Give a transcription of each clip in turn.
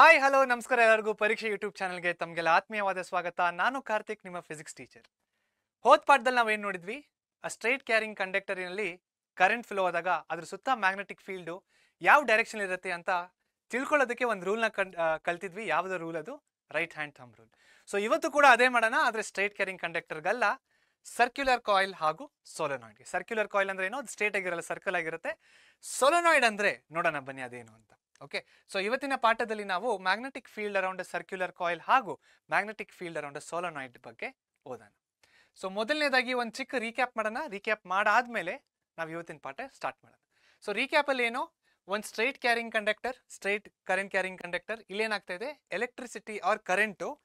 Hi hello ನಮಸ್ಕಾರ ಎಲ್ಲರಿಗೂ. ಪರೀಕ್ಷೆ ಯೂಟ್ಯೂಬ್ ಚಾನಲ್ಗೆ ತಮಗೆಲ್ಲ ಆತ್ಮೀಯವಾದ ಸ್ವಾಗತ. ನಾನು ಕಾರ್ತಿಕ್, ನಿಮ್ಮ ಫಿಸಿಕ್ಸ್ ಟೀಚರ್ ಹೋದ್ ಪಾಠದಲ್ಲಿ ನಾವೇನು ನೋಡಿದ್ವಿ? ಆ ಸ್ಟ್ರೈಟ್ ಕ್ಯಾರಿಂಗ್ ಕಂಡಕ್ಟರಿನಲ್ಲಿ ಕರೆಂಟ್ ಫ್ಲೋ ಆದಾಗ ಅದ್ರ ಸುತ್ತ ಮ್ಯಾಗ್ನೆಟಿಕ್ ಫೀಲ್ಡು ಯಾವ ಡೈರೆಕ್ಷನ್ ಇರುತ್ತೆ ಅಂತ ತಿಳ್ಕೊಳ್ಳೋದಕ್ಕೆ ಒಂದು ರೂಲ್ನ ಕಂಡ್ ಕಲ್ತಿದ್ವಿ. ಯಾವ್ದು ರೂಲ್ ಅದು? Right hand thumb rule so ಇವತ್ತು ಕೂಡ ಅದೇ ಮಾಡೋಣ. ಆದರೆ ಸ್ಟ್ರೈಟ್ ಕ್ಯಾರಿಂಗ್ ಕಂಡಕ್ಟರ್ಗಲ್ಲ ಸರ್ಕ್ಯುಲರ್ ಕಾಯಿಲ್ ಹಾಗೂ ಸೋಲೋನಾಯ್ಡ್ಗೆ ಸರ್ಕ್ಯುಲರ್ ಕಾಯಿಲ್ ಅಂದ್ರೆ ಏನೋ? ಸ್ಟ್ರೇಟ್ ಆಗಿರಲ್ಲ ಸರ್ಕಲ್ ಆಗಿರುತ್ತೆ. ಸೋಲೋನಾಯ್ಡ್ ಅಂದ್ರೆ, ನೋಡೋಣ ಬನ್ನಿ ಅದೇನು ಅಂತ. ಓಕೆ? ಸೊ, ಇವತ್ತಿನ ಪಾಠದಲ್ಲಿ ನಾವು magnetic field around circular coil ಹಾಗೂ ಮ್ಯಾಗ್ನೆಟಿಕ್ ಫೀಲ್ಡ್ ಅರೌಂಡ್ ಸೋಲೋನಾಯ್ಡ್ ಬಗ್ಗೆ ಓದೋಣ. ಸೊ, ಮೊದಲನೇದಾಗಿ ಒಂದು ಚಿಕ್ಕ ರೀಕ್ಯಾಪ್ ಮಾಡೋಣ. ರೀಕ್ಯಾಪ್ ಮಾಡಾದ್ಮೇಲೆ ನಾವು ಇವತ್ತಿನ ಪಾಠ ಸ್ಟಾರ್ಟ್ ಮಾಡೋಣ. ಸೊ ರೀಕ್ಯಾಪಲ್ಲಿ ಏನು? ಒಂದು straight carrying conductor, straight current carrying conductor, ಇಲ್ಲೇನಾಗ್ತಾ ಇದೆ? ಎಲೆಕ್ಟ್ರಿಸಿಟಿ ಆರ್ ಕರೆಂಟು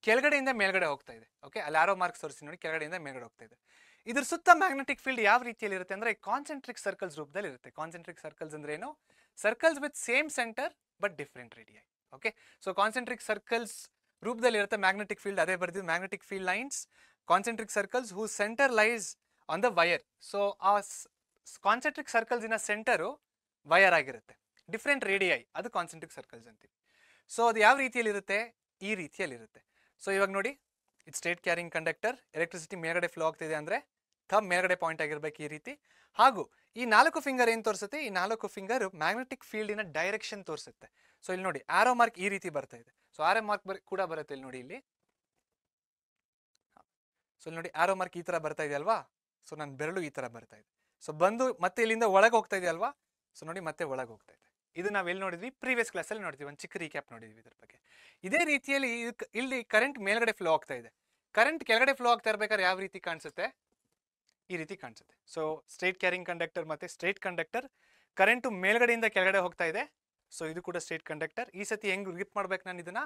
ಕೆಳಗಡೆಯಿಂದ ಮೇಲ್ಗಡೆ ಹೋಗ್ತಾ ಇದೆ. ಓಕೆ? ಅಲ್ಲಿ ಆರೋ ಮಾರ್ಕ್ಸ್ ತೋರಿಸಿ ನೋಡಿ, ಕೆಳಗಡೆಯಿಂದ ಮೇಲ್ಗಡೆ ಹೋಗ್ತಾ ಇದೆ. ಇದ್ರ ಸುತ್ತ ಮ್ಯಾಗ್ನೆಟಿಕ್ ಫೀಲ್ಡ್ ಯಾವ ರೀತಿಯಲ್ಲಿ ಇರುತ್ತೆ ಅಂದ್ರೆ ಕಾನ್ಸೆಂಟ್ರಿಕ್ ಸರ್ಕಲ್ಸ್ ರೂಪದಲ್ಲಿ ಇರುತ್ತೆ. ಕಾನ್ಸೆಂಟ್ರಿಕ್ ಸರ್ಕಲ್ಸ್ ಅಂದ್ರೆ ಏನು? Circles with same centre but different radii okay so concentric circles ರೂಪದಲ್ಲಿ ಇರುತ್ತೆ ಮ್ಯಾಗ್ನೆಟಿಕ್ ಫೀಲ್ಡ್ ಅದೇ ಬರ್ದಿದ್ದು magnetic field lines concentric circles who centre lies on the wire so ಆ ಕಾನ್ಸೆಂಟ್ರಿಕ್ ಸರ್ಕಲ್ಸ್ ಇನ centre wire ಆಗಿರುತ್ತೆ. Different radii ಅದು concentric circles ಅಂತೀವಿ. So ಅದು ಯಾವ ರೀತಿಯಲ್ಲಿ ಇರುತ್ತೆ? ಈ ರೀತಿಯಲ್ಲಿ ಇರುತ್ತೆ. ಸೊ ಇವಾಗ ನೋಡಿ it straight carrying conductor electricity ಮೇಲ್ಗಡೆ ಫ್ಲೋ ಆಗ್ತಿದೆ ಅಂದ್ರೆ ಥಮ್ ಮೇಲ್ಗಡೆ ಪಾಯಿಂಟ್ ಆಗಿರ್ಬೇಕು ಈ ರೀತಿ. ಹಾಗೂ ಈ ನಾಲ್ಕು ಫಿಂಗರ್ ಏನು ತೋರಿಸುತ್ತೆ? ಈ ನಾಲ್ಕು ಫಿಂಗರ್ ಮ್ಯಾಗ್ನೆಟಿಕ್ ಫೀಲ್ಡಿನ ಡೈರೆಕ್ಷನ್ ತೋರಿಸುತ್ತೆ. ಸೊ, ಇಲ್ಲಿ ನೋಡಿ ಆರೋ ಮಾರ್ಕ್ ಈ ರೀತಿ ಬರ್ತಾ ಇದೆ. ಸೊ ಆರೋ ಮಾರ್ಕ್ ಕೂಡ ಬರುತ್ತೆ ಇಲ್ಲಿ ನೋಡಿ ಇಲ್ಲಿ. ಸೊ, ಇಲ್ಲಿ ನೋಡಿ ಆರೋ ಮಾರ್ಕ್ ಈ ತರ ಬರ್ತಾ ಇದೆ ಅಲ್ವಾ? ಸೊ ನನ್ನ ಬೆರಳು ಈ ತರ ಬರ್ತಾ ಇದೆ. ಸೊ, ಬಂದು ಮತ್ತೆ ಇಲ್ಲಿಂದ ಒಳಗೆ ಹೋಗ್ತಾ ಇದೆ ಅಲ್ವಾ? ಸೊ, ನೋಡಿ ಮತ್ತೆ ಒಳಗೆ ಹೋಗ್ತಾ ಇದೆ. ಇದು ನಾವು ಎಲ್ಲಿ ನೋಡಿದ್ವಿ? ಪ್ರೀವಿಯಸ್ ಕ್ಲಾಸಲ್ಲಿ ನೋಡಿದ್ವಿ. ಒಂದು ಚಿಕ್ಕ ರೀಕ್ಯಾಪ್ ನೋಡಿದ್ವಿ ಇದ್ರ ಬಗ್ಗೆ. ಇದೇ ರೀತಿಯಲ್ಲಿ ಇಲ್ಲಿ ಕರೆಂಟ್ ಮೇಲ್ಗಡೆ ಫ್ಲೋ ಆಗ್ತಾ ಇದೆ. ಕರೆಂಟ್ ಕೆಳಗಡೆ ಫ್ಲೋ ಆಗ್ತಾ ಇರ್ಬೇಕಾದ್ರೆ ಯಾವ ರೀತಿ ಕಾಣಿಸುತ್ತೆ? ಈ ರೀತಿ ಕಾಣಿಸುತ್ತೆ. ಸೊ ಸ್ಟ್ರೇಟ್ ಕ್ಯಾರಿಂಗ್ ಕಂಡಕ್ಟರ್ ಮತ್ತೆ ಸ್ಟ್ರೇಟ್ ಕಂಡಕ್ಟರ್ ಕರೆಂಟು ಮೇಲ್ಗಡೆಯಿಂದ ಕೆಳಗಡೆ ಹೋಗ್ತಾ ಇದೆ. ಸೊ ಇದು ಕೂಡ ಸ್ಟ್ರೇಟ್ ಕಂಡಕ್ಟರ್ ಈ ಸತಿ ಹೆಂಗೆ ಗ್ರಿಪ್ ಮಾಡ್ಬೇಕು ನಾನು ಇದನ್ನ?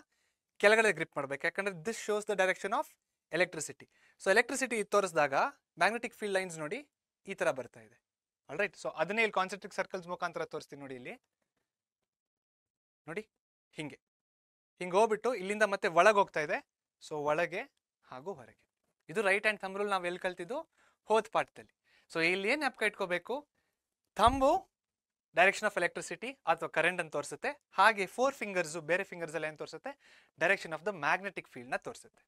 ಕೆಳಗಡೆ ಗ್ರಿಪ್ ಮಾಡ್ಬೇಕು. ಯಾಕಂದ್ರೆ this shows the direction of electricity so electricity ತೋರಿಸಿದಾಗ ಮ್ಯಾಗ್ನೆಟಿಕ್ ಫೀಲ್ಡ್ ಲೈನ್ಸ್ ನೋಡಿ ಈ ತರ ಬರ್ತಾ ಇದೆ. ರೈಟ್ ಸೊ ಅದನ್ನೇ ಇಲ್ಲಿ ಕಾನ್ಸೆಂಟ್ರಿಕ್ ಸರ್ಕಲ್ಸ್ ಮುಖಾಂತರ ತೋರಿಸ್ತೀನಿ ನೋಡಿ ಇಲ್ಲಿ. ನೋಡಿ, ಹಿಂಗೆ. ಹಿಂಗೆ ಹೋಗ್ಬಿಟ್ಟು ಇಲ್ಲಿಂದ ಮತ್ತೆ ಒಳಗೆ ಹೋಗ್ತಾ ಇದೆ. ಸೊ ಒಳಗೆ ಹಾಗೂ ಹೊರಗೆ. ಇದು ರೈಟ್ ಹ್ಯಾಂಡ್ ಥಂಬ್ ರೂಲ್ ನಾವು ಎಲ್ಲಿ ಕಲ್ತಿದ್ದು? ಹೋದ್ ಪಾಠದಲ್ಲಿ. ಸೊ ಇಲ್ಲಿ ಏನು ಜ್ಞಾಪಕ ಇಟ್ಕೋಬೇಕು? ಥಂಬು ಡೈರೆಕ್ಷನ್ ಆಫ್ ಎಲೆಕ್ಟ್ರಿಸಿಟಿ ಅಥವಾ ಕರೆಂಟ್ ಅಂತ ತೋರಿಸುತ್ತೆ. ಹಾಗೆ ಫೋರ್ ಫಿಂಗರ್ಸು ಬೇರೆ ಫಿಂಗರ್ಸ್ ಎಲ್ಲ ಏನು ತೋರಿಸುತ್ತೆ? ಡೈರೆಕ್ಷನ್ ಆಫ್ ದ ಮ್ಯಾಗ್ನೆಟಿಕ್ ಫೀಲ್ಡ್ನ ತೋರಿಸುತ್ತೆ.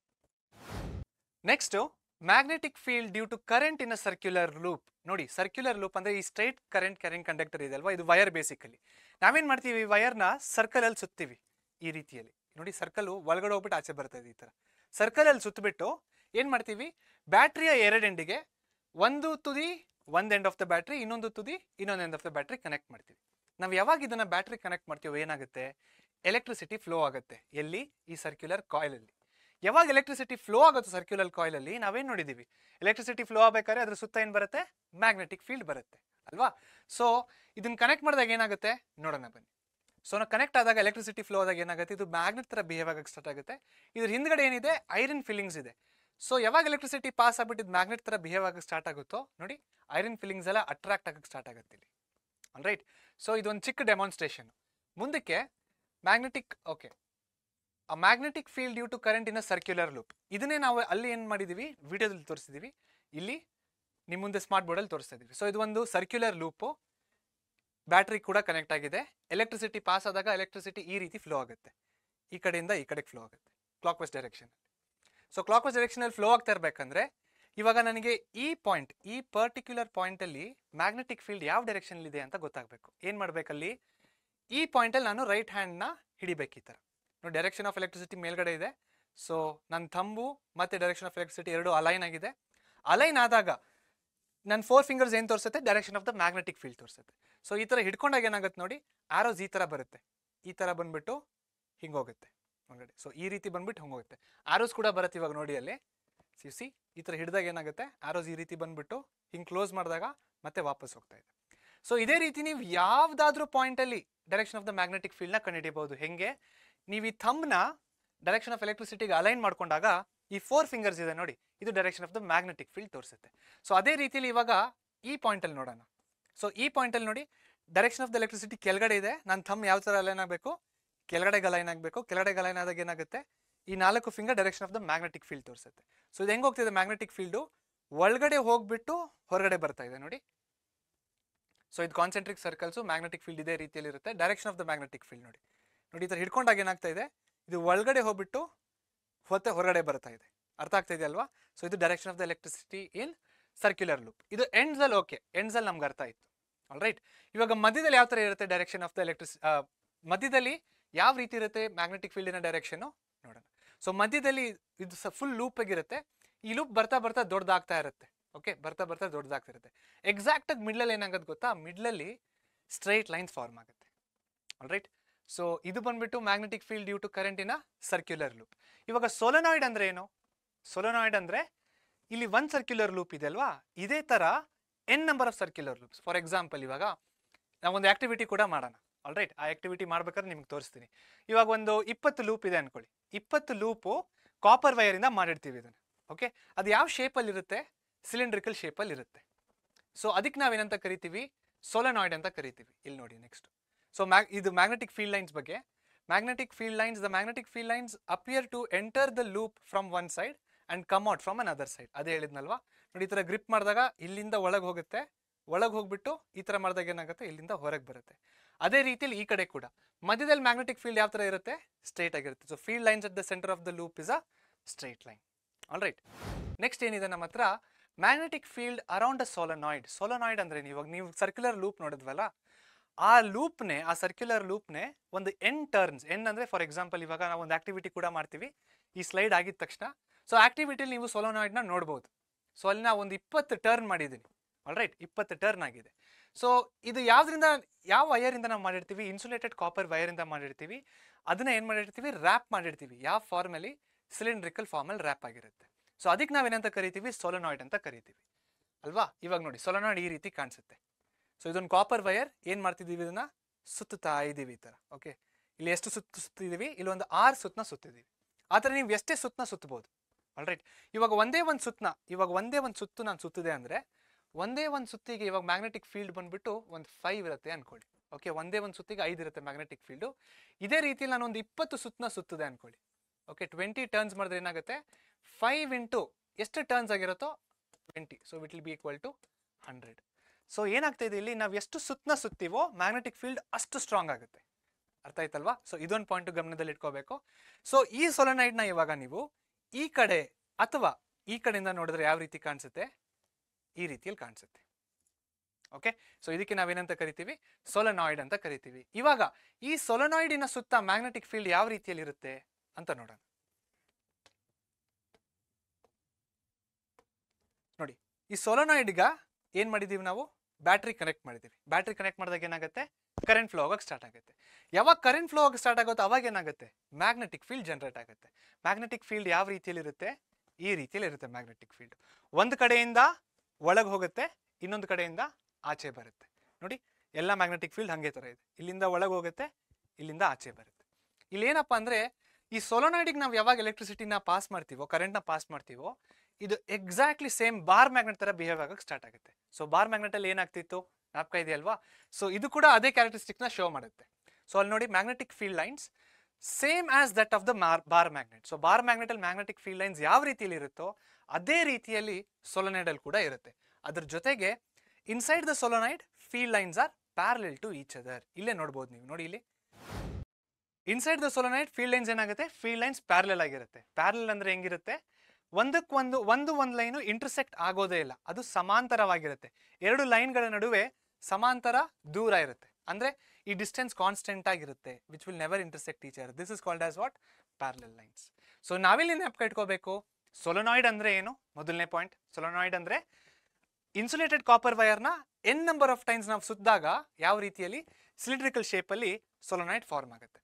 Next magnetic field due to current in a circular loop ನೋಡಿ ಸರ್ಕ್ಯುಲರ್ ಲೂಪ್ ಅಂದ್ರೆ ಈ ಸ್ಟ್ರೈಟ್ ಕರೆಂಟ್ ಕ್ಯಾರಿಂಗ್ ಕಂಡಕ್ಟರ್ ಇದೆ ಅಲ್ವಾ? ಇದು ವಯರ್ ಬೇಸಿಕಲಿ ನಾವೇನ್ ಮಾಡ್ತೀವಿ? ವಯರ್ನ ಸರ್ಕಲ್ ಅಲ್ಲಿ ಸುತ್ತೀವಿ ಈ ರೀತಿಯಲ್ಲಿ. ನೋಡಿ ಸರ್ಕಲ್ ಒಳಗಡೆ ಹೋಗ್ಬಿಟ್ಟು ಆಚೆ ಬರ್ತಾ ಇದೆ ಈ ತರ. ಸರ್ಕಲ್ ಅಲ್ಲಿ ಸುತ್ತಬಿಟ್ಟು ಏನ್ ಮಾಡ್ತೀವಿ? ಬ್ಯಾಟ್ರಿಯ ಎರಡು ಎಂಡಿಗೆ ಒಂದು ತುದಿ, ಒಂದು ಎಂಡ್ ಆಫ್ ದ ಬ್ಯಾಟ್ರಿ ಇನ್ನೊಂದು ತುದಿ, ಇನ್ನೊಂದು end of the battery connect ಮಾಡ್ತೀವಿ. ನಾವು ಯಾವಾಗ ಇದನ್ನ ಬ್ಯಾಟ್ರಿ ಕನೆಕ್ಟ್ ಮಾಡ್ತೀವೋ ಏನಾಗುತ್ತೆ? ಎಲೆಕ್ಟ್ರಿಸಿಟಿ ಫ್ಲೋ ಆಗುತ್ತೆ ಎಲ್ಲಿ? ಈ ಸರ್ಕ್ಯುಲರ್ ಕಾಯಿಲ್ ಅಲ್ಲಿ. ಯಾವಾಗ ಎಲೆಕ್ಟ್ರಿಸಿಟಿ ಫ್ಲೋ ಆಗುತ್ತೆ ಸರ್ಕ್ಯುಲರ್ ಕಾಯಿಲ್ ಅಲ್ಲಿ? ನೋಡಿದ್ದೀವಿ ಎಲೆಕ್ಟ್ರಿಸಿಟಿ ಫ್ಲೋ ಆಗಬೇಕಾದ್ರೆ ಅದ್ರ ಸುತ್ತ ಏನು ಬರುತ್ತೆ? ಮ್ಯಾಗ್ನೆಟಿಕ್ ಫೀಲ್ಡ್ ಬರುತ್ತೆ. ಅಲ್ವಾ? ಸೊ ಇದನ್ನ ಕನೆಕ್ಟ್ ಮಾಡಿದಾಗ ಏನಾಗುತ್ತೆ? ನೋಡೋಣ ಬನ್ನಿ. ಸೊ ನಾವು ಕನೆಕ್ಟ್ ಆದಾಗ ಎಲೆಕ್ಟ್ರಿಸಿಟಿ ಫ್ಲೋ ಆದಾಗ ಏನಾಗುತ್ತೆ? ಇದು ಮ್ಯಾಗ್ನೆಟ್ ತರ ಬಿಹೇವ್ ಆಗಕ್ಕೆ ಸ್ಟಾರ್ಟ್ ಆಗುತ್ತೆ. ಇದ್ರ ಹಿಂದ್ಗಡೆ ಏನಿದೆ? ಐರನ್ ಫಿಲ್ಲಿಂಗ್ಸ್ ಇದೆ. ಸೊ ಯಾವಾಗ ಎಲೆಕ್ಟ್ರಿಸಿಟಿ ಪಾಸ್ ಆಗ್ಬಿಟ್ಟು ಇದು ಮ್ಯಾಗ್ನೆಟ್ ತರ ಬಿಹೇವ್ ಆಗಕ್ಕೆ ಸ್ಟಾರ್ಟ್ ಆಗುತ್ತೋ, ನೋಡಿ ಐರನ್ ಫಿಲಿಂಗ್ಸ್ ಎಲ್ಲ ಅಟ್ರಾಕ್ಟ್ ಆಗಕ್ಕೆ ಸ್ಟಾರ್ಟ್ ಆಗುತ್ತೆ ಇಲ್ಲಿ. ರೈಟ್ ಸೊ ಇದೊಂದು ಚಿಕ್ಕ ಡೆಮಾನ್ಸ್ಟ್ರೇಷನ್ ಮುಂದಕ್ಕೆ ಮ್ಯಾಗ್ನೆಟಿಕ್ ಓಕೆ ಆ magnetic field due to current in a circular loop ಇದನ್ನೇ ನಾವು ಅಲ್ಲಿ ಏನು ಮಾಡಿದೀವಿ? ವಿಡಿಯೋದಲ್ಲಿ ತೋರಿಸಿದೀವಿ. ಇಲ್ಲಿ ನಿಮ್ಮ ಮುಂದೆ ಸ್ಮಾರ್ಟ್ ಬೋರ್ಡಲ್ಲಿ ತೋರಿಸ್ತಾ ಸೊ ಇದು ಒಂದು ಸರ್ಕ್ಯುಲರ್ ಲೂಪು ಬ್ಯಾಟ್ರಿ ಕೂಡ ಕನೆಕ್ಟ್ ಆಗಿದೆ. ಎಲೆಕ್ಟ್ರಿಸಿಟಿ ಪಾಸ್ ಆದಾಗ ಎಲೆಕ್ಟ್ರಿಸಿಟಿ ಈ ರೀತಿ ಫ್ಲೋ ಆಗುತ್ತೆ. ಈ ಕಡೆಯಿಂದ ಈ ಕಡೆಗೆ ಫ್ಲೋ ಆಗುತ್ತೆ. Clockwise direction so clockwise ಡೈರೆಕ್ಷನಲ್ಲಿ ಫ್ಲೋ ಆಗ್ತಾ ಇರಬೇಕಂದ್ರೆ, ಇವಾಗ ನನಗೆ ಈ ಪಾಯಿಂಟ್ ಈ ಪರ್ಟಿಕ್ಯುಲರ್ ಪಾಯಿಂಟಲ್ಲಿ ಮ್ಯಾಗ್ನೆಟಿಕ್ ಫೀಲ್ಡ್ ಯಾವ ಡೈರೆಕ್ಷನ್ ಇದೆ ಅಂತ ಗೊತ್ತಾಗಬೇಕು. ಏನು ಮಾಡಬೇಕಲ್ಲಿ? ಈ ಪಾಯಿಂಟಲ್ಲಿ ನಾನು ರೈಟ್ ಹ್ಯಾಂಡ್ನ ಹಿಡಿಬೇಕು ಈ ಥರ ನೋಡಿ ಡೈರೆಕ್ಷನ್ ಆಫ್ ಎಲೆಕ್ಟ್ರಿಸಿಟಿ ಮೇಲ್ಗಡೆ ಇದೆ. ಸೊ ನನ್ನ ಥಂಬು ಮತ್ತು ಡೈರೆಕ್ಷನ್ ಆಫ್ ಎಲೆಕ್ಟ್ರಿಸಿಟಿ ಎರಡು ಅಲೈನ್ ಆಗಿದೆ. ಅಲೈನ್ ಆದಾಗ ನನ್ನ ಫೋರ್ ಫಿಂಗರ್ಸ್ ಏನು ತೋರಿಸುತ್ತೆ? Direction of the magnetic field ತೋರಿಸುತ್ತೆ. ಸೊ ಈ ಥರ ಹಿಡ್ಕೊಂಡಾಗ ಏನಾಗುತ್ತೆ ನೋಡಿ ಆರೋಸ್ ಈ ಥರ ಬರುತ್ತೆ. ಈ ಥರ ಬಂದ್ಬಿಟ್ಟು ಹಿಂಗೆ ಹೋಗುತ್ತೆ. ಒಳಗಡೆ ಸೊ ಈ ರೀತಿ ಬಂದ್ಬಿಟ್ಟು ಹಂಗೆ ಹೋಗುತ್ತೆ. ಆರೋಸ್ ಕೂಡ ಬರುತ್ತೆ ಇವಾಗ ನೋಡಿ ಅಲ್ಲಿ. ಸಿ ಸಿ ಈ ಥರ ಹಿಡಿದಾಗ ಏನಾಗುತ್ತೆ? ಆರೋಸ್ ಈ ರೀತಿ ಬಂದ್ಬಿಟ್ಟು ಹಿಂಗೆ ಕ್ಲೋಸ್ ಮಾಡಿದಾಗ ಮತ್ತೆ ವಾಪಸ್ ಹೋಗ್ತಾ ಇದೆ. ಸೊ ಇದೇ ರೀತಿ ನೀವು ಯಾವುದಾದ್ರೂ ಪಾಯಿಂಟಲ್ಲಿ ಡೈರೆಕ್ಷನ್ ಆಫ್ ದ ಮ್ಯಾಗ್ನೆಟಿಕ್ ಫೀಲ್ಡ್ನ ಕಂಡುಹಿಡಿಯಬಹುದು ಹೆಂಗೆ? ನೀವು ಈ ಥಮ್ನ ಡೈರೆಕ್ಷನ್ ಆಫ್ ಎಲೆಕ್ಟ್ರಿಸಿಟಿಗೆ ಅಲೈನ್ ಮಾಡ್ಕೊಂಡಾಗ ಈ ಫೋರ್ ಫಿಂಗರ್ಸ್ ಇದೆ ನೋಡಿ, ಇದು direction of the magnetic field ತೋರಿಸುತ್ತೆ. ಸೊ ಅದೇ ರೀತಿಯಲ್ಲಿ ಇವಾಗ ಈ ಪಾಯಿಂಟಲ್ಲಿ ನೋಡೋಣ. ಸೊ ಈ ಪಾಯಿಂಟಲ್ಲಿ ನೋಡಿ ಡೈರೆಕ್ಷನ್ ಆಫ್ ದ ಎಲೆಕ್ಟ್ರಿಸಿಟಿ ಕೆಳಗಡೆ ಇದೆ. ನನ್ನ ಥಮ್ ಯಾವ ಥರ ಅಲೈನ್ ಆಗಬೇಕು? ಕೆಳಗಡೆಗೆ ಗಲೈನ್ ಆಗಬೇಕು. ಕೆಳಗಡೆ ಗಲೈನ್ ಆದಾಗ ಏನಾಗುತ್ತೆ? ಈ ನಾಲ್ಕು finger direction of the magnetic field ತೋರಿಸುತ್ತೆ. ಸೊ ಇದು ಹೆಂಗೆ ಹೋಗ್ತಿದೆ ಮ್ಯಾಗ್ನೆಟಿಕ್ ಫೀಲ್ಡು ಒಳಗಡೆ ಹೋಗ್ಬಿಟ್ಟು ಹೊರಗಡೆ ಬರ್ತಾ ಇದೆ ನೋಡಿ. ಸೊ ಇದು ಕಾನ್ಸೆಂಟ್ರಿಕ್ ಸರ್ಕಲ್ಸು ಮ್ಯಾಗ್ನೆಟಿಕ್ ಫೀಲ್ಡ್ ಇದೇ ರೀತಿಯಲ್ಲಿ ಇರುತ್ತೆ. Direction of the magnetic field ನೋಡಿ. ನೋಡಿ, ಈ ಥರ ಹಿಡ್ಕೊಂಡಾಗ ಏನಾಗ್ತಾ ಇದೆ? ಇದು ಒಳಗಡೆ ಹೋಗ್ಬಿಟ್ಟು ಹೊತ್ತೆ ಹೊರಗಡೆ ಬರ್ತಾ ಇದೆ. ಅರ್ಥ ಆಗ್ತಾ ಇದೆ ಅಲ್ವಾ? ಸೊ ಇದು direction of the electricity in circular loop ಇದು ಎಂಡ್ಸಲ್ಲಿ ಓಕೆ ಎಂಡ್ಸಲ್ಲಿ ನಮ್ಗೆ ಅರ್ಥ ಆಯ್ತು. ಆಲ್ ರೈಟ್ ಇವಾಗ ಮಧ್ಯದಲ್ಲಿ ಯಾವ ಥರ ಇರುತ್ತೆ ಡೈರೆಕ್ಷನ್ ಆಫ್ ದ ಎಲೆಕ್ಟ್ರಿಸಿ ಮಧ್ಯದಲ್ಲಿ ಯಾವ ರೀತಿ ಇರುತ್ತೆ ಮ್ಯಾಗ್ನೆಟಿಕ್ ಫೀಲ್ಡಿನ ಡೈರೆಕ್ಷನು ನೋಡೋಣ. ಸೊ ಮಧ್ಯದಲ್ಲಿ ಇದು ಫುಲ್ ಲೂಪ್ ಆಗಿರುತ್ತೆ. ಈ ಲೂಪ್ ಬರ್ತಾ ಬರ್ತಾ ದೊಡ್ಡದಾಗ್ತಾ ಇರುತ್ತೆ. ಓಕೆ ಬರ್ತಾ ಬರ್ತಾ ದೊಡ್ಡದಾಗ್ತಾ ಇರುತ್ತೆ ಎಕ್ಸಾಕ್ಟ್ ಆಗಿ ಮಿಡ್ಲಲ್ಲಿ ಏನಾಗುತ್ತೆ ಗೊತ್ತಾ? ಮಿಡ್ಲಲ್ಲಿ ಸ್ಟ್ರೈಟ್ ಲೈನ್ಸ್ ಫಾರ್ಮ್ ಆಗುತ್ತೆ. ಆಲ್ ರೈಟ್ ಸೊ ಇದು ಬಂದ್ಬಿಟ್ಟು ಮ್ಯಾಗ್ನೆಟಿಕ್ ಫೀಲ್ಡ್ ಡ್ಯೂ ಟು ಕರೆಂಟಿನ ಸರ್ಕ್ಯುಲರ್ ಲೂಪ್ ಇವಾಗ ಸೋಲನಾಯ್ಡ್ ಅಂದ್ರೆ ಏನು? ಸೋಲನಾಯ್ಡ್ ಅಂದ್ರೆ ಇಲ್ಲಿ ಒನ್ ಸರ್ಕ್ಯುಲರ್ ಲೂಪ್ ಇದೆ ಅಲ್ವಾ? ಇದೇ ತರ N number of circular loops for example ಇವಾಗ ನಾವೊಂದು ಆಕ್ಟಿವಿಟಿ ಕೂಡ ಮಾಡೋಣ. ಆಲ್ ರೈಟ್ ಆ ಆಕ್ಟಿವಿಟಿ ಮಾಡ್ಬೇಕಾದ್ರೆ ನಿಮ್ಗೆ ತೋರಿಸ್ತೀನಿ. ಇವಾಗ ಒಂದು ಇಪ್ಪತ್ತು ಲೂಪ್ ಇದೆ ಅನ್ಕೊಳ್ಳಿ. ಇಪ್ಪತ್ತು ಲೂಪು ಕಾಪರ್ ವೈರಿಂದ ಮಾಡಿರ್ತೀವಿ ಇದನ್ನು. ಓಕೆ ಅದು ಯಾವ ಶೇಪಲ್ಲಿ ಇರುತ್ತೆ? ಸಿಲಿಂಡ್ರಿಕಲ್ ಶೇಪಲ್ಲಿ ಇರುತ್ತೆ. ಸೊ ಅದಕ್ಕೆ ನಾವೇನಂತ ಕರಿತೀವಿ? ಸೋಲನಾಯ್ಡ್ ಅಂತ ಕರಿತೀವಿ. ಇಲ್ಲಿ ನೋಡಿ ನೆಕ್ಸ್ಟ್ ಸೊ ಮ್ಯಾಗ್ ಇದು ಮ್ಯಾಗ್ನೆಟಿಕ್ ಫೀಲ್ಡ್ ಲೈನ್ಸ್ ಬಗ್ಗೆ. Magnetic field lines the magnetic field lines appear to enter the loop from one side and come out from another side ಅದೇ ಹೇಳಿದ್ನಲ್ವಾ? ನೋಡಿ, ಈ ಥರ ಗ್ರಿಪ್ ಮಾಡಿದಾಗ ಇಲ್ಲಿಂದ ಒಳಗೆ ಹೋಗುತ್ತೆ. ಒಳಗೆ ಹೋಗ್ಬಿಟ್ಟು ಈ ಥರ ಮಾಡಿದಾಗ ಏನಾಗುತ್ತೆ? ಇಲ್ಲಿಂದ ಹೊರಗೆ ಬರುತ್ತೆ. ಅದೇ ರೀತಿಯಲ್ಲಿ ಈ ಕಡೆ ಕೂಡ. ಮಧ್ಯದಲ್ಲಿ ಮ್ಯಾಗ್ನೆಟಿಕ್ ಫೀಲ್ಡ್ ಯಾವ ಥರ ಇರುತ್ತೆ? ಸ್ಟ್ರೈಟ್ ಆಗಿರುತ್ತೆ. So field lines at the center of the loop is a straight line all right next ಏನಿದೆ ನಮ್ಮ ಹತ್ರ? Magnetic field around a solenoid solenoid ಅಂದ್ರೆ ಇವಾಗ ನೀವು ಸರ್ಕ್ಯುಲರ್ ಲೂಪ್ ನೋಡಿದ್ವಲ್ಲ? ಆ ಲೂಪ್ನೇ ಆ ಸರ್ಕ್ಯುಲರ್ ಲೂಪ್ನೇ ಒಂದು ಎನ್ ಟರ್ನ್ಸ್ ಎನ್ ಅಂದ್ರೆ ಫಾರ್ ಎಕ್ಸಾಂಪಲ್ ಇವಾಗ ನಾವು ಒಂದು ಆಕ್ಟಿವಿಟಿ ಕೂಡ ಮಾಡ್ತೀವಿ. ಈ ಸ್ಲೈಡ್ ಆಗಿದ ತಕ್ಷಣ. ಸೊ ಆಕ್ಟಿವಿಟಿಲಿ ನೀವು ಸೋಲೋನಾಯ್ಡ್ನ ನೋಡ್ಬೋದು. ಸೊ ಅಲ್ಲಿ ನಾವು ಒಂದು ಇಪ್ಪತ್ತು ಟರ್ನ್ ಮಾಡಿದ್ದೀನಿ. ಆಲ್ ರೈಟ್ ಇಪ್ಪತ್ತು ಟರ್ನ್ ಆಗಿದೆ. ಸೊ, ಇದು ಯಾವ್ದ್ರಿಂದ, ಯಾವ ವಯರಿಂದ ನಾವು ಮಾಡಿರ್ತೀವಿ? ಇನ್ಸುಲೇಟೆಡ್ ಕಾಪರ್ ವಯರಿಂದ ಮಾಡಿರ್ತೀವಿ. ಅದನ್ನ ಏನು ಮಾಡಿರ್ತೀವಿ? ರ್ಯಾಪ್ ಮಾಡಿರ್ತೀವಿ. ಯಾವ ಫಾರ್ಮಲ್ಲಿ ಸಿಲಿಂಡ್ರಿಕಲ್ ಫಾರ್ಮಲ್ಲಿ ರ್ಯಾಪ್ ಆಗಿರುತ್ತೆ. ಸೊ, ಅದಕ್ಕೆ ನಾವೇನಂತ ಕರಿತೀವಿ? ಸೊಲೊನಾಯ್ಡ್ ಅಂತ ಕರಿತೀವಿ. ಅಲ್ವಾ? ಇವಾಗ ನೋಡಿ ಸೊಲೊನಾಯ್ಡ್ ಈ ರೀತಿ ಕಾಣಿಸುತ್ತೆ. ಸೊ, ಇದೊಂದು ಕಾಪರ್ ವಯರ್ ಏನು ಮಾಡ್ತಿದ್ದೀವಿ ಇದನ್ನ? ಸುತ್ತುತ್ತಾ ಇದ್ದೀವಿ ಈ ಥರ ಓಕೆ ಇಲ್ಲಿ ಎಷ್ಟು ಸುತ್ತ ಸುತ್ತಿದ್ದೀವಿ ಇಲ್ಲಿ ಒಂದು ಆರು ಸುತ್ತನ ಸುತ್ತಿದ್ದೀವಿ ಆ ಥರ ನೀವು ಎಷ್ಟೇ ಸುತ್ತನ ಸುತ್ತಬಹುದು ಆಲ್ರೈಟ್ ಇವಾಗ ಒಂದೇ ಒಂದು ಸುತ್ತನ, ಇವಾಗ ಒಂದೇ ಒಂದು ಸುತ್ತು ನಾನು ಸುತ್ತಿದೆ ಅಂದರೆ ಒಂದೇ ಒಂದು ಸುತ್ತಿಗೆ ಇವಾಗ ಮ್ಯಾಗ್ನೆಟಿಕ್ ಫೀಲ್ಡ್ ಬಂದ್ಬಿಟ್ಟು ಒಂದು ಫೈವ್ ಇರುತ್ತೆ ಅನ್ಕೊಳ್ಳಿ. ಓಕೆ ಒಂದೇ ಒಂದು ಸುತ್ತಿಗೆ ಐದು ಇರುತ್ತೆ ಮ್ಯಾಗ್ನೆಟಿಕ್ ಫೀಲ್ಡು ಇದೇ ರೀತಿಯಲ್ಲಿ ನಾನು ಒಂದು ಇಪ್ಪತ್ತು ಸುತ್ತನ ಸುತ್ತಿದೆ ಅನ್ಕೊಳ್ಳಿ. ಓಕೆ ಟ್ವೆಂಟಿ ಟರ್ನ್ಸ್ ಮಾಡಿದ್ರೆ ಏನಾಗುತ್ತೆ? ಫೈವ್ ಇಂಟು ಎಷ್ಟು turns ಆಗಿರುತ್ತೋ twenty so it will be equal to hundred so ಏನಾಗ್ತಾ ಇದೆ ಇಲ್ಲಿ? ನಾವು ಎಷ್ಟು ಸುತ್ತನ ಸುತ್ತೀವೋ ಮ್ಯಾಗ್ನೆಟಿಕ್ ಫೀಲ್ಡ್ ಅಷ್ಟು ಸ್ಟ್ರಾಂಗ್ ಆಗುತ್ತೆ. ಅರ್ಥ ಆಯ್ತಲ್ವಾ? ಸೊ ಇದೊಂದು ಪಾಯಿಂಟ್ ಗಮನದಲ್ಲಿ ಇಟ್ಕೋಬೇಕು. ಸೊ ಈ ಸೊಲನೈಡ್ನ ಇವಾಗ ನೀವು ಈ ಕಡೆ ಅಥವಾ ಈ ಕಡೆಯಿಂದ ನೋಡಿದ್ರೆ ಯಾವ ರೀತಿ ಕಾಣಿಸುತ್ತೆ? ಈ ರೀತಿಯಲ್ಲಿ ಕಾಣಿಸುತ್ತೆ. ಓಕೆ ಸೊ ಇದಕ್ಕೆ ನಾವೇನಂತ ಕರಿತೀವಿ? ಸೊಲನಾಯ್ಡ್ ಅಂತ ಕರಿತೀವಿ. ಇವಾಗ ಈ ಸೊಲನಾಯ್ಡಿನ ಸುತ್ತ ಮ್ಯಾಗ್ನೆಟಿಕ್ ಫೀಲ್ಡ್ ಯಾವ ರೀತಿಯಲ್ಲಿ ಇರುತ್ತೆ ಅಂತ ನೋಡೋಣ. ನೋಡಿ, ಈ ಸೊಲನಾಯ್ಡ್ಗ ಏನ್ ಮಾಡಿದೀವಿ ನಾವು? ಬ್ಯಾಟ್ರಿ ಕನೆಕ್ಟ್ ಮಾಡಿದೀವಿ. ಬ್ಯಾಟ್ರಿ ಕನೆಕ್ಟ್ ಮಾಡಿದಾಗ ಏನಾಗುತ್ತೆ? ಕರೆಂಟ್ ಫ್ಲೋ ಆಗಕ್ಕೆ ಸ್ಟಾರ್ಟ್ ಆಗುತ್ತೆ. ಯಾವಾಗ ಕರೆಂಟ್ ಫ್ಲೋ ಆಗಕ್ಕೆ ಸ್ಟಾರ್ಟ್ ಆಗುತ್ತೋ ಅವಾಗ ಏನಾಗುತ್ತೆ? ಮ್ಯಾಗ್ನೆಟಿಕ್ ಫೀಲ್ಡ್ ಜನರೇಟ್ ಆಗುತ್ತೆ. ಮ್ಯಾಗ್ನೆಟಿಕ್ ಫೀಲ್ಡ್ ಯಾವ ರೀತಿಯಲ್ಲಿ ಇರುತ್ತೆ? ಈ ರೀತಿಯಲ್ಲಿ ಇರುತ್ತೆ ಮ್ಯಾಗ್ನೆಟಿಕ್ ಫೀಲ್ಡ್ ಒಂದು ಕಡೆಯಿಂದ ಒಳಗೆ ಹೋಗುತ್ತೆ, ಇನ್ನೊಂದು ಕಡೆಯಿಂದ ಆಚೆ ಬರುತ್ತೆ. ನೋಡಿ, ಎಲ್ಲ ಮ್ಯಾಗ್ನೆಟಿಕ್ ಫೀಲ್ಡ್ ಹಂಗೆ ಥರ ಇದೆ. ಇಲ್ಲಿಂದ ಒಳಗೆ ಹೋಗುತ್ತೆ, ಇಲ್ಲಿಂದ ಆಚೆ ಬರುತ್ತೆ. ಇಲ್ಲಿ ಏನಪ್ಪ ಅಂದರೆ, ಈ ಸೊಲೋನಾಯ್ಡಿಗೆ ನಾವು ಯಾವಾಗ ಎಲೆಕ್ಟ್ರಿಸಿಟಿನ ಪಾಸ್ ಮಾಡ್ತೀವೋ ಕರೆಂಟ್ನ ಪಾಸ್ ಮಾಡ್ತೀವೋ, ಇದು ಎಕ್ಸಾಕ್ಟ್ಲಿ ಸೇಮ್ ಬಾರ್ ಮ್ಯಾಗ್ನೆಟ್ ಥರ ಬಿಹೇವ್ ಆಗಕ್ಕೆ ಸ್ಟಾರ್ಟ್ ಆಗುತ್ತೆ. ಸೊ ಬಾರ್ ಮ್ಯಾಗ್ನೆಟಲ್ಲಿ ಏನಾಗ್ತಿತ್ತು? ನಾಪ್ಕ ಇದೆಯಲ್ವಾ? ಸೊ ಇದು ಕೂಡ ಅದೇ ಕ್ಯಾರೆಕ್ಟರಿಸ್ಟಿಕ್ನ ಶೋ ಮಾಡುತ್ತೆ. ಸೊ ಅಲ್ಲಿ ನೋಡಿ magnetic field lines same as that of the Mar bar magnet so bar ಮ್ಯಾಗ್ನೆಟಲ್ಲಿ ಮ್ಯಾಗ್ನೆಟಿಕ್ ಫೀಲ್ಡ್ ಲೈನ್ಸ್ ಯಾವ ರೀತಿಯಲ್ಲಿ ಇರುತ್ತೋ ಅದೇ ರೀತಿಯಲ್ಲಿ ಸೊಲೊನೈಡಲ್ಲಿ ಕೂಡ ಇರುತ್ತೆ. ಅದ್ರ ಜೊತೆಗೆ inside the solenoid field lines are parallel to each other ಇಲ್ಲೇ ನೋಡ್ಬೋದು ನೀವು. ನೋಡಿ ಇಲ್ಲಿ. Inside the solenoid field lines ಏನಾಗುತ್ತೆ? ಫೀಲ್ಡ್ ಲೈನ್ಸ್ ಪ್ಯಾರಲ್ ಆಗಿರುತ್ತೆ. ಪ್ಯಾರಲ್ ಅಂದ್ರೆ ಹೆಂಗಿರುತ್ತೆ? ಒಂದಕ್ಕೊಂದು ಒಂದು ಒಂದು ಲೈನು ಇಂಟರ್ಸೆಕ್ಟ್ ಆಗೋದೇ ಇಲ್ಲ. ಅದು ಸಮಾಂತರವಾಗಿರುತ್ತೆ. ಎರಡು ಲೈನ್ಗಳ ನಡುವೆ ಸಮಾಂತರ ದೂರ ಇರುತ್ತೆ. ಅಂದ್ರೆ ಈ ಡಿಸ್ಟೆನ್ಸ್ ಕಾನ್ಸ್ಟೆಂಟ್ ಆಗಿರುತ್ತೆ which will never intersect teacher this is called as what parallel lines so ನಾವಿಲ್ಲಿ ನೆನಪು ಇಟ್ಕೋಬೇಕು ಸೊಲೊನಾಯ್ಡ್ ಅಂದ್ರೆ ಏನು? ಮೊದಲನೇ ಪಾಯಿಂಟ್ ಸೊಲೊನಾಯ್ಡ್ ಅಂದ್ರೆ ಇನ್ಸುಲೇಟೆಡ್ ಕಾಪರ್ ವೈರ್ನ ಎನ್ ನಂಬರ್ ಆಫ್ ಟೈಮ್ಸ್ ನಾವು ಸುತ್ತಿದಾಗ ಯಾವ ರೀತಿಯಲ್ಲಿ? ಸಿಲಿಂಡ್ರಿಕಲ್ ಶೇಪಲ್ಲಿ ಸೊಲೊನಾಯ್ಡ್ ಫಾರ್ಮ್ ಆಗುತ್ತೆ.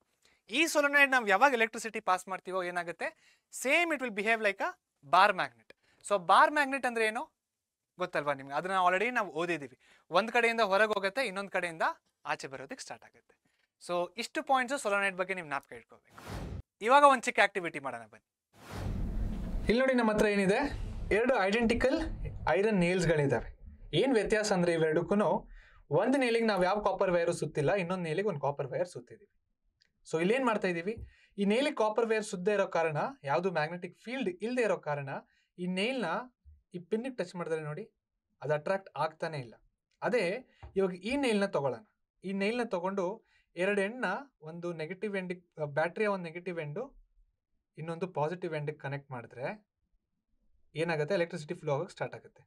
ಈ ಸೊಲೊನಾಯ್ಡ್ ನಾವು ಯಾವಾಗ ಎಲೆಕ್ಟ್ರಿಸಿಟಿ ಪಾಸ್ ಮಾಡ್ತೀವೋ ಏನಾಗುತ್ತೆ? Same it will behave like a bar magnet so bar magnet ಅಂದ್ರೆ ಏನು? ಗೊತ್ತಲ್ವಾ ನಿಮ್ಗೆ? ಅದನ್ನ ಆಲ್ರೆಡಿ ನಾವು ಓದಿದ್ದೀವಿ. ಒಂದ್ ಕಡೆಯಿಂದ ಹೊರಗೆ ಹೋಗುತ್ತೆ, ಇನ್ನೊಂದು ಕಡೆಯಿಂದ ಆಚೆ ಬರೋದಕ್ಕೆ ಸ್ಟಾರ್ಟ್ ಆಗುತ್ತೆ. ಸೊ ಇಷ್ಟು ಪಾಯಿಂಟ್ಸ್ ಸೊಲೋನೈಟ್ ಬಗ್ಗೆ ನೀವು ಜ್ಞಾಪಕ ಇಟ್ಕೋಬೇಕು. ಇವಾಗ ಒಂದು ಚಿಕ್ಕ ಆಕ್ಟಿವಿಟಿ ಮಾಡೋಣ ಬನ್ನಿ. ಇಲ್ಲಿ ನೋಡಿ ನಮ್ಮ ಹತ್ರ ಏನಿದೆ? ಎರಡು ಐಡೆಂಟಿಕಲ್ ಐರನ್ ನೇಲ್ಸ್ಗಳಿದ್ದಾವೆ ಏನು ವ್ಯತ್ಯಾಸ ಅಂದರೆ ಇವೆರಡಕ್ಕೂ ಒಂದು ನೇಲಿಗೆ ನಾವು ಯಾವ ಕಾಪರ್ ವೈರು ಸುತ್ತಿಲ್ಲ, ಇನ್ನೊಂದು ನೇಲಿಗೆ ಒಂದು ಕಾಪರ್ ವೈರ್ ಸುತ್ತಿದ್ದೀವಿ ಸೊ ಇಲ್ಲೇನು ಮಾಡ್ತಾ ಇದ್ದೀವಿ ಈ ನೇಲಿಗೆ ಕಾಪರ್ ವೈರ್ ಸುದ್ದೇ ಇರೋ ಕಾರಣ, ಯಾವುದು ಮ್ಯಾಗ್ನೆಟಿಕ್ ಫೀಲ್ಡ್ ಇಲ್ಲದೆ ಇರೋ ಕಾರಣ, ಈ ನೇಲ್ನ ಈ ಪಿನ್ನಿಗೆ ಟಚ್ ಮಾಡಿದ್ರೆ ನೋಡಿ, ಅದು ಅಟ್ರಾಕ್ಟ್ ಆಗ್ತಾನೆ ಇಲ್ಲ. ಅದೇ, ಇವಾಗ ಈ ನೈಲ್ನ ತೊಗೊಳ್ಳೋಣ. ಈ ನೈಲ್ನ ತಗೊಂಡು ಎರಡು ಎಣ್ಣ, ಒಂದು ನೆಗೆಟಿವ್ ಎಂಡ್ ಬ್ಯಾಟ್ರಿಯ ಒಂದು ನೆಗೆಟಿವ್ ಎಂಡು ಇನ್ನೊಂದು ಪಾಸಿಟಿವ್ ಎಂಡಿಗೆ ಕನೆಕ್ಟ್ ಮಾಡಿದ್ರೆ ಏನಾಗುತ್ತೆ? ಎಲೆಕ್ಟ್ರಿಸಿಟಿ ಫ್ಲೋ ಆಗೋಕ್ಕೆ ಸ್ಟಾರ್ಟ್ ಆಗುತ್ತೆ.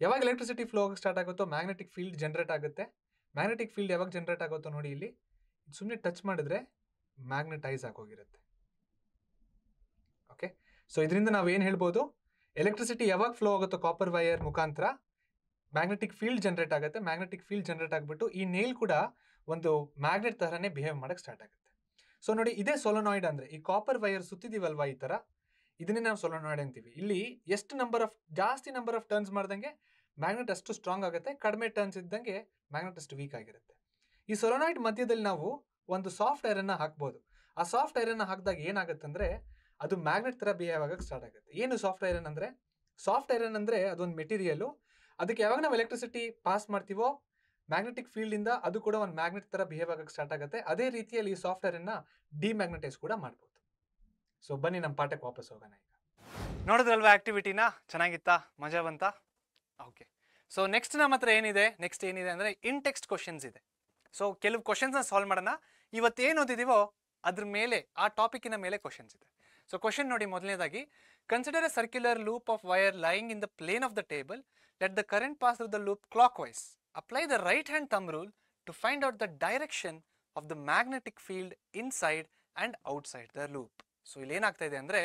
ಯಾವಾಗ ಎಲೆಕ್ಟ್ರಿಸಿಟಿ ಫ್ಲೋ ಆಗೋಕ್ಕೆ ಸ್ಟಾರ್ಟ್ ಆಗುತ್ತೋ ಮ್ಯಾಗ್ನೆಟಿಕ್ ಫೀಲ್ಡ್ ಜನರೇಟ್ ಆಗುತ್ತೆ. ಮ್ಯಾಗ್ನೆಟಿಕ್ ಫೀಲ್ಡ್ ಯಾವಾಗ ಜನರೇಟ್ ಆಗುತ್ತೋ ನೋಡಿ ಇಲ್ಲಿ ಸುಮ್ಮನೆ ಟಚ್ ಮಾಡಿದ್ರೆ ಮ್ಯಾಗ್ನೆಟೈಸ್ ಆಗೋಗಿರುತ್ತೆ. ಓಕೆ ಸೊ ಇದರಿಂದ ನಾವು ಏನು ಹೇಳ್ಬೋದು? ಎಲೆಕ್ಟ್ರಿಸಿಟಿ ಯಾವಾಗ ಫ್ಲೋ ಆಗುತ್ತೋ ಕಾಪರ್ ವೈರ್ ಮುಖಾಂತರ ಮ್ಯಾಗ್ನೆಟಿಕ್ ಫೀಲ್ಡ್ ಜನರೇಟ್ ಆಗುತ್ತೆ. ಮ್ಯಾಗ್ನೆಟಿಕ್ ಫೀಲ್ಡ್ ಜನರೇಟ್ ಆಗಿಬಿಟ್ಟು ಈ ನೇಲ್ ಕೂಡ ಒಂದು ಮ್ಯಾಗ್ನೆಟ್ ಥರನೇ ಬಿಹೇವ್ ಮಾಡಕ್ಕೆ ಸ್ಟಾರ್ಟ್ ಆಗುತ್ತೆ. ಸೊ ನೋಡಿ, ಇದೇ ಸೊಲೋನಾಯ್ಡ್ ಅಂದರೆ ಈ ಕಾಪರ್ ವೈರ್ ಸುತ್ತಿದೀವಲ್ವ ಈ ಥರ ಇದನ್ನೇ ನಾವು ಸೊಲೋನಾಯ್ಡ್ ಅಂತೀವಿ. ಇಲ್ಲಿ ಎಷ್ಟು ನಂಬರ್ ಆಫ್ ಜಾಸ್ತಿ ನಂಬರ್ ಆಫ್ ಟರ್ನ್ಸ್ ಮಾಡ್ದಂಗೆ ಮ್ಯಾಗ್ನೆಟ್ ಅಷ್ಟು ಸ್ಟ್ರಾಂಗ್ ಆಗುತ್ತೆ. ಕಡಿಮೆ ಟರ್ನ್ಸ್ ಇದ್ದಂಗೆ ಮ್ಯಾಗ್ನೆಟ್ ಅಷ್ಟು ವೀಕ್ ಆಗಿರುತ್ತೆ. ಈ ಸೊಲೋನಾಯ್ಡ್ ಮಧ್ಯದಲ್ಲಿ ನಾವು ಒಂದು ಸಾಫ್ಟ್ ಐರನ್ನ ಹಾಕ್ಬೋದು. ಆ ಸಾಫ್ಟ್ ಐರನ್ನ ಹಾಕಿದಾಗ ಏನಾಗುತ್ತೆ ಅಂದರೆ ಅದು ಮ್ಯಾಗ್ನೆಟ್ ಥರ ಬಿಹೇವ್ ಆಗಕ್ಕೆ ಸ್ಟಾರ್ಟ್ ಆಗುತ್ತೆ? ಏನು ಸಾಫ್ಟ್ ಐರನ್ ಅಂದರೆ? ಸಾಫ್ಟ್ ಐರನ್ ಅಂದರೆ ಅದೊಂದು ಮೆಟೀರಿಯಲು. ಅದಕ್ಕೆ ಯಾವಾಗ ನಾವು ಎಲೆಕ್ಟ್ರಿಸಿಟಿ ಪಾಸ್ ಮಾಡ್ತೀವೋ ಮ್ಯಾಗ್ನೆಟಿಕ್ ಫೀಲ್ಡಿಂದ ಅದು ಕೂಡ ಒಂದು ಮ್ಯಾಗ್ನೆಟ್ ಥರ ಬಿಹೇವ್ ಆಗಕ್ಕೆ ಸ್ಟಾರ್ಟ್ ಆಗುತ್ತೆ, ಅದೇ ರೀತಿಯಲ್ಲಿ ಈ ಸಾಫ್ಟ್ ಐರನ್ನ ಡಿಮ್ಯಾಗ್ನೆಟೈಸ್ ಕೂಡ ಮಾಡ್ಬೋದು. ಸೊ ಬನ್ನಿ ನಮ್ಮ ಪಾಠಕ್ಕೆ ವಾಪಸ್ ಹೋಗೋಣ ಈಗ. ನೋಡಿದ್ರಲ್ವಾ ಆಕ್ಟಿವಿಟಿನ? ಚೆನ್ನಾಗಿತ್ತಾ? ಮಜಾ ಬಂತಾ? ಓಕೆ. ಸೊ ನೆಕ್ಸ್ಟ್ ನಮ್ಮ ಹತ್ರ ಏನಿದೆ? ನೆಕ್ಸ್ಟ್ ಏನಿದೆ ಅಂದರೆ ಇನ್ ಟೆಕ್ಸ್ಟ್ ಕ್ವಶನ್ಸ್ ಇದೆ. ಸೊ ಕೆಲವು ಕ್ವಶನ್ಸ್ನ ಸಾಲ್ವ್ ಮಾಡೋಣ. ಇವತ್ತೇನು ಓದಿದೀವೋ ಅದ್ರ ಮೇಲೆ, ಆ ಟಾಪಿಕ್ಕಿನ ಮೇಲೆ ಕ್ವಶನ್ಸ್ ಇದೆ. ಸೊ ಕ್ವಶನ್ ನೋಡಿ ಮೊದಲನೇದಾಗಿ consider a circular loop of wire lying in the plane of the table let the current pass the loop clockwise apply the right hand thumb rule to find out the direction of the magnetic field inside and outside the loop so ಇಲ್ಲಿ ಏನಾಗ್ತಾ ಇದೆ ಅಂದರೆ,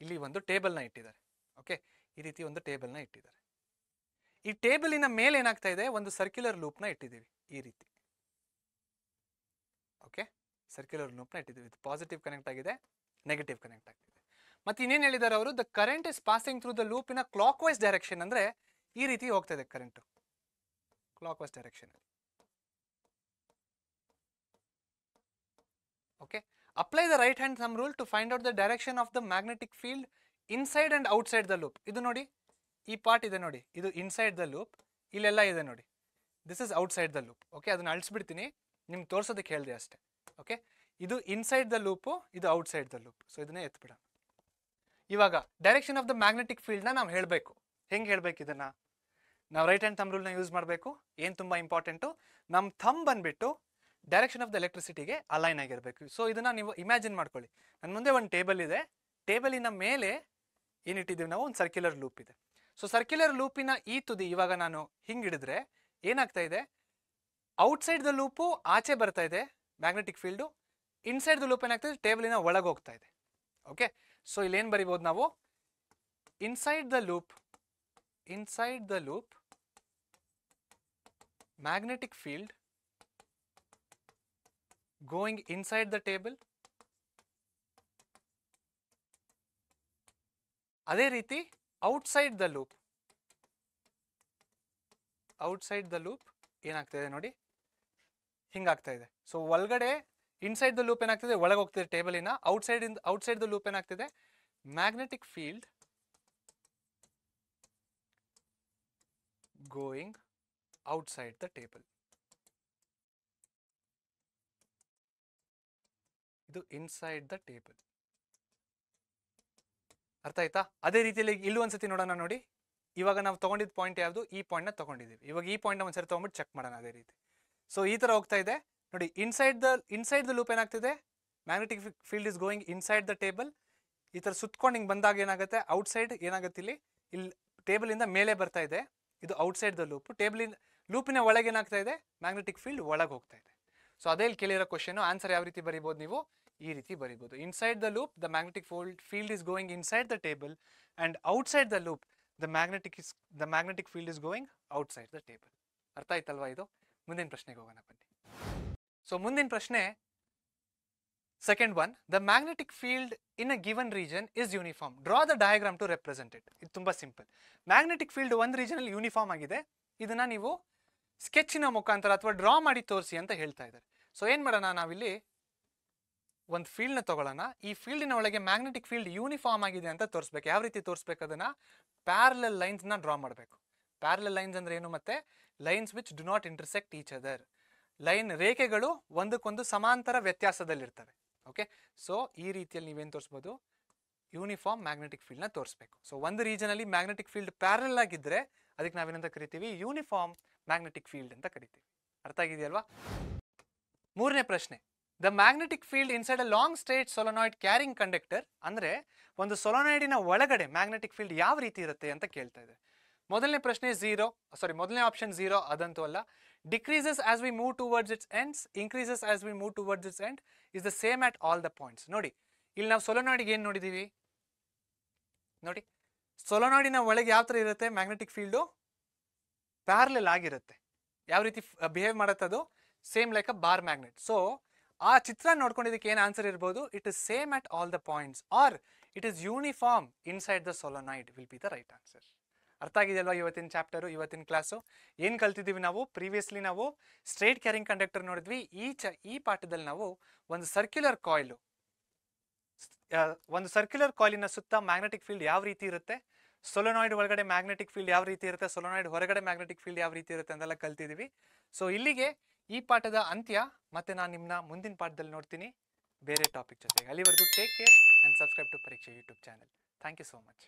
ಇಲ್ಲಿ ಒಂದು ಟೇಬಲ್ನ ಇಟ್ಟಿದ್ದಾರೆ. Okay ಈ ರೀತಿ ಒಂದು ಟೇಬಲ್ನ ಇಟ್ಟಿದ್ದಾರೆ. ಈ ಟೇಬಲಿನ ಮೇಲೆ ಏನಾಗ್ತಾ ಇದೆ? ಒಂದು ಸರ್ಕ್ಯುಲರ್ ಲೂಪ್ನ ಇಟ್ಟಿದ್ದೀವಿ. ಈ ರೀತಿ. ಓಕೆ ಸರ್ಕ್ಯುಲರ್ ಲೂಪ್ನ ಇಟ್ಟಿದ್ದೀವಿ. ಇದು ಪಾಸಿಟಿವ್ ಕನೆಕ್ಟ್ ಆಗಿದೆ. ನೆಗೆಟಿವ್ ಕನೆಕ್ಟ್ ಆಗ್ತಿದೆ. ಮತ್ತೆ ಇನ್ನೇನು ಹೇಳಿದ್ದಾರೆ ಅವರು? The current is passing through the loop in clockwise direction ಅಂದರೆ ಈ ರೀತಿ ಹೋಗ್ತಾ ಇದೆ current clockwise direction okay apply the right hand some rule to find out the direction of the magnetic field inside and outside the loop ಇದು ನೋಡಿ. ಈ part ಇದೆ ನೋಡಿ. ಇದು ಇನ್ಸೈಡ್ ದ ಲೂಪ್ ಇಲ್ಲೆಲ್ಲ ಇದೆ ನೋಡಿ. This is outside the loop okay ಅದನ್ನ ಅಳಿಸ್ಬಿಡ್ತೀನಿ. ನಿಮ್ಗೆ ತೋರಿಸೋದಕ್ಕೆ ಹೇಳಿದೆ ಅಷ್ಟೇ. ಓಕೆ ಇದು ಇನ್ಸೈಡ್ ದ ಲೂಪು ಇದು ಔಟ್ಸೈಡ್ ದ ಲೂಪ್ ಸೊ ಇದನ್ನೇ ಎತ್ಬಿಡ ಇವಾಗ ಡೈರೆಕ್ಷನ್ ಆಫ್ ದ ಮ್ಯಾಗ್ನೆಟಿಕ್ ಫೀಲ್ಡ್ನ ನಾವು ಹೇಳಬೇಕು. ಹೆಂಗೆ ಹೇಳಬೇಕು ಇದನ್ನು? ನಾವು ರೈಟ್ ಹ್ಯಾಂಡ್ ಥಂಬ್ ರೂಲ್ನ ಯೂಸ್ ಮಾಡಬೇಕು. ಏನು ತುಂಬ ಇಂಪಾರ್ಟೆಂಟು ನಮ್ಮ ಥಮ್ ಬಂದುಬಿಟ್ಟು ಡೈರೆಕ್ಷನ್ ಆಫ್ ದ ಎಲೆಕ್ಟ್ರಿಸಿಟಿಗೆ ಅಲೈನ್ ಆಗಿರಬೇಕು. ಸೊ ಇದನ್ನು ನೀವು ಇಮ್ಯಾಜಿನ್ ಮಾಡ್ಕೊಳ್ಳಿ. ನನ್ನ ಮುಂದೆ ಒಂದು ಟೇಬಲ್ ಇದೆ. ಟೇಬಲಿನ ಮೇಲೆ ಏನಿಟ್ಟಿದ್ದೀವಿ ನಾವು? ಒಂದು ಸರ್ಕ್ಯುಲರ್ ಲೂಪ್ ಇದೆ. ಸೊ ಸರ್ಕ್ಯುಲರ್ ಲೂಪಿನ ಈ ತುದಿ ಇವಾಗ ನಾನು ಹಿಂಗೆ ಹಿಡಿದ್ರೆ ಏನಾಗ್ತಾ ಇದೆ? ಔಟ್ಸೈಡ್ ದ ಲೂಪು ಆಚೆ ಬರ್ತಾ ಇದೆ magnetic field inside the loop ಏನಾಗ್ತದೆ? ಟೇಬಲಿನ ಒಳಗೆ ಹೋಗ್ತಾ ಇದೆ. ಓಕೆ ಸೊ ಇಲ್ಲೇನು ಬರಿಬೋದು ನಾವು? Inside the loop inside the loop magnetic field going inside the table ಅದೇ ರೀತಿ outside the loop outside the loop ಏನಾಗ್ತಾ ಇದೆ ನೋಡಿ? ಹಿಂಗಾಗ್ತಾ ಇದೆ. ಸೊ ಒಳಗಡೆ ಇನ್ಸೈಡ್ ದ ಲೂಪ್ ಏನಾಗ್ತಿದೆ? ಒಳಗೆ ಹೋಗ್ತಿದೆ ಟೇಬಲಿನ ಔಟ್ಸೈಡ್ ಇಂದ ಔಟ್ಸೈಡ್ ದ ಲೂಪ್ ಏನಾಗ್ತಿದೆ? Magnetic field going outside the table ಇದು ಇನ್ಸೈಡ್ ದ ಟೇಬಲ್ ಅರ್ಥ ಆಯ್ತಾ? ಅದೇ ರೀತಿಯಲ್ಲಿ ಇಲ್ಲಿ ಒಂದ್ಸತಿ ನೋಡೋಣ ನೋಡಿ. ಇವಾಗ ನಾವು ತಗೊಂಡಿದ್ದ ಪಾಯಿಂಟ್ ಯಾವುದು? ಈ ಪಾಯಿಂಟ್ನ ತಗೊಂಡಿದ್ದೀವಿ. ಇವಾಗ ಈ ಪಾಯಿಂಟ್ನ ಒಂದ್ಸರಿ ತೊಗೊಂಡ್ಬಿಟ್ಟು ಚೆಕ್ ಮಾಡೋಣ ಅದೇ ರೀತಿ. ಸೊ ಈ ಥರ ಹೋಗ್ತಾ ಇದೆ. ನೋಡಿ inside the inside the loop ಏನಾಗ್ತಿದೆ? Magnetic field is going inside the table ಈ ಥರ ಸುತ್ಕೊಂಡು ಹಿಂಗೆ ಬಂದಾಗ ಏನಾಗುತ್ತೆ? ಔಟ್ಸೈಡ್ ಏನಾಗುತ್ತೆ ಇಲ್ಲಿ? ಇಲ್ಲಿ ಟೇಬಲಿಂದ ಮೇಲೆ ಬರ್ತಾ ಇದೆ. ಇದು ಔಟ್ಸೈಡ್ ದ ಲೂಪ್ ಟೇಬಲಿನ ಲೂಪಿನ ಒಳಗೆ ಏನಾಗ್ತಾ ಇದೆ? ಮ್ಯಾಗ್ನೆಟಿಕ್ ಫೀಲ್ಡ್ ಒಳಗೆ ಹೋಗ್ತಾ ಇದೆ. ಸೊ ಅದೇ ಇಲ್ಲಿ ಕೇಳಿರೋ ಕ್ವಶನ್ ಆನ್ಸರ್ ಯಾವ ರೀತಿ ಬರಿಬೋದು ನೀವು? ಈ ರೀತಿ ಬರಿಬೋದು. Inside the loop the magnetic fold field is going inside the table and outside the loop the magnetic is the magnetic field is going outside the table ಅರ್ಥ ಆಯ್ತಲ್ವಾ ಇದು? ಮುಂದಿನ ಪ್ರಶ್ನೆಗೆ ಹೋಗೋಣ ಬನ್ನಿ. ಸೊ ಮುಂದಿನ ಪ್ರಶ್ನೆ second one the magnetic field in a given region is uniform draw the diagram to represent it ಇದು ತುಂಬ ಸಿಂಪಲ್ ಮ್ಯಾಗ್ನೆಟಿಕ್ ಫೀಲ್ಡ್ ಒಂದು ರೀಜನಲ್ಲಿ ಯೂನಿಫಾರ್ಮ್ ಆಗಿದೆ. ಇದನ್ನ ನೀವು ಸ್ಕೆಚ್ನ ಮುಖಾಂತರ ಅಥವಾ ಡ್ರಾ ಮಾಡಿ ತೋರಿಸಿ ಅಂತ ಹೇಳ್ತಾ ಇದ್ದಾರೆ. ಸೊ ಏನು ಮಾಡೋಣ? ನಾವಿಲ್ಲಿ ಒಂದು ಫೀಲ್ಡ್ನ ತಗೊಳ್ಳೋಣ. ಈ ಫೀಲ್ಡಿನ ಒಳಗೆ ಮ್ಯಾಗ್ನೆಟಿಕ್ ಫೀಲ್ಡ್ ಯೂನಿಫಾರ್ಮ್ ಆಗಿದೆ ಅಂತ ತೋರಿಸ್ಬೇಕು. ಯಾವ ರೀತಿ ತೋರಿಸ್ಬೇಕು ಅದನ್ನ? ಪ್ಯಾರಲಲ್ ಲೈನ್ಸ್ನ ಡ್ರಾ ಮಾಡಬೇಕು. ಪ್ಯಾರಲಲ್ ಲೈನ್ಸ್ ಅಂದ್ರೆ ಏನು ಮತ್ತೆ? Lines which do not intersect each other line ರೇಖೆಗಳು ಒಂದಕ್ಕೊಂದು ಸಮಾಂತರ ವ್ಯತ್ಯಾಸದಲ್ಲಿರ್ತವೆ. ಓಕೆ ಸೊ ಈ ರೀತಿಯಲ್ಲಿ ನೀವೇನು ತೋರಿಸ್ಬೋದು? ಯೂನಿಫಾರ್ಮ್ ಮ್ಯಾಗ್ನೆಟಿಕ್ ಫೀಲ್ಡ್ನ ತೋರಿಸ್ಬೇಕು. ಸೊ ಒಂದು ರೀಜನಲ್ಲಿ ಮ್ಯಾಗ್ನೆಟಿಕ್ ಫೀಲ್ಡ್ ಪ್ಯಾರಲ್ ಆಗಿದ್ದರೆ ಅದಕ್ಕೆ ನಾವೇನಂತ ಕರಿತೀವಿ? ಯೂನಿಫಾರ್ಮ್ ಮ್ಯಾಗ್ನೆಟಿಕ್ ಫೀಲ್ಡ್ ಅಂತ ಕರಿತೀವಿ. ಅರ್ಥ ಆಗಿದೆಯಲ್ವಾ? ಮೂರನೇ ಪ್ರಶ್ನೆ. The magnetic field inside a long straight solenoid carrying conductor ಅಂದರೆ ಒಂದು ಸೊಲೊನಾಯ್ಡಿನ ಒಳಗಡೆ ಮ್ಯಾಗ್ನೆಟಿಕ್ ಫೀಲ್ಡ್ ಯಾವ ರೀತಿ ಇರುತ್ತೆ ಅಂತ ಕೇಳ್ತಾ ಇದೆ. ಮೊದಲನೇ ಪ್ರಶ್ನೆ ಝೀರೋ ಸಾರಿ ಮೊದಲನೇ ಆಪ್ಷನ್ ಝೀರೋ ಅದಂತೂ ಅಲ್ಲ. Decreases as we move towards its ends increases as we move towards its end is the same at all the points ನೋಡಿ, ಇಲ್ಲಿ ನಾವು ಸೊಲನಾಯ್ಡಿಗೆ ಏನು ನೋಡಿದ್ದೀವಿ ನೋಡಿ ಸೊಲನಾಯ್ಡಿನ ಒಳಗೆ ಯಾವ ಥರ ಇರುತ್ತೆ? ಮ್ಯಾಗ್ನೆಟಿಕ್ ಫೀಲ್ಡು ಪ್ಯಾರಲೆಲ್ ಆಗಿರುತ್ತೆ. ಯಾವ ರೀತಿ ಬಿಹೇವ್ ಮಾಡುತ್ತೆ ಅದು? Same like a bar magnet so ಆ ಚಿತ್ರ ನೋಡ್ಕೊಂಡಿದ್ದಕ್ಕೆ ಏನು ಆನ್ಸರ್ ಇರ್ಬೋದು? It is same at all the points are it is uniform inside the solenoid will be the right answer ಅರ್ಥ ಆಗಿದೆಯಲ್ವಾ ಇವತ್ತಿನ ಚಾಪ್ಟರು, ಇವತ್ತಿನ ಕ್ಲಾಸು? ಏನು ಕಲ್ತಿದ್ದೀವಿ ನಾವು? ಪ್ರೀವಿಯಸ್ಲಿ ನಾವು ಸ್ಟ್ರೇಟ್ ಕ್ಯಾರಿಂಗ್ ಕಂಡಕ್ಟರ್ ನೋಡಿದ್ವಿ. ಈ ಚ, ಈ ಪಾಠದಲ್ಲಿ ನಾವು ಒಂದು ಸರ್ಕ್ಯುಲರ್ ಕಾಯಿಲು. ಒಂದು ಸರ್ಕ್ಯುಲರ್ ಕಾಯಿಲಿನ ಸುತ್ತ ಮ್ಯಾಗ್ನೆಟಿಕ್ ಫೀಲ್ಡ್ ಯಾವ ರೀತಿ ಇರುತ್ತೆ? ಸೊಲೊನಾಯ್ಡ್ ಒಳಗಡೆ ಮ್ಯಾಗ್ನೆಟಿಕ್ ಫೀಲ್ಡ್ ಯಾವ ರೀತಿ ಇರುತ್ತೆ? ಸೊಲೊನಾಯ್ಡ್ ಹೊರಗಡೆ ಮ್ಯಾಗ್ನೆಟಿಕ್ ಫೀಲ್ಡ್ ಯಾವ ರೀತಿ ಇರುತ್ತೆ ಅಂತೆಲ್ಲ ಕಲ್ತಿದ್ದೀವಿ. ಸೊ, ಇಲ್ಲಿಗೆ ಈ ಪಾಠದ ಅಂತ್ಯ ಮತ್ತೆ ನಾನು ನಿಮ್ಮನ್ನ ಮುಂದಿನ ಪಾಠದಲ್ಲಿ ನೋಡ್ತೀನಿ. ಬೇರೆ ಟಾಪಿಕ್ ಜೊತೆಗೆ. ಅಲ್ಲಿವರೆಗೂ take care and subscribe to Pariksha YouTube channel. Thank you so much.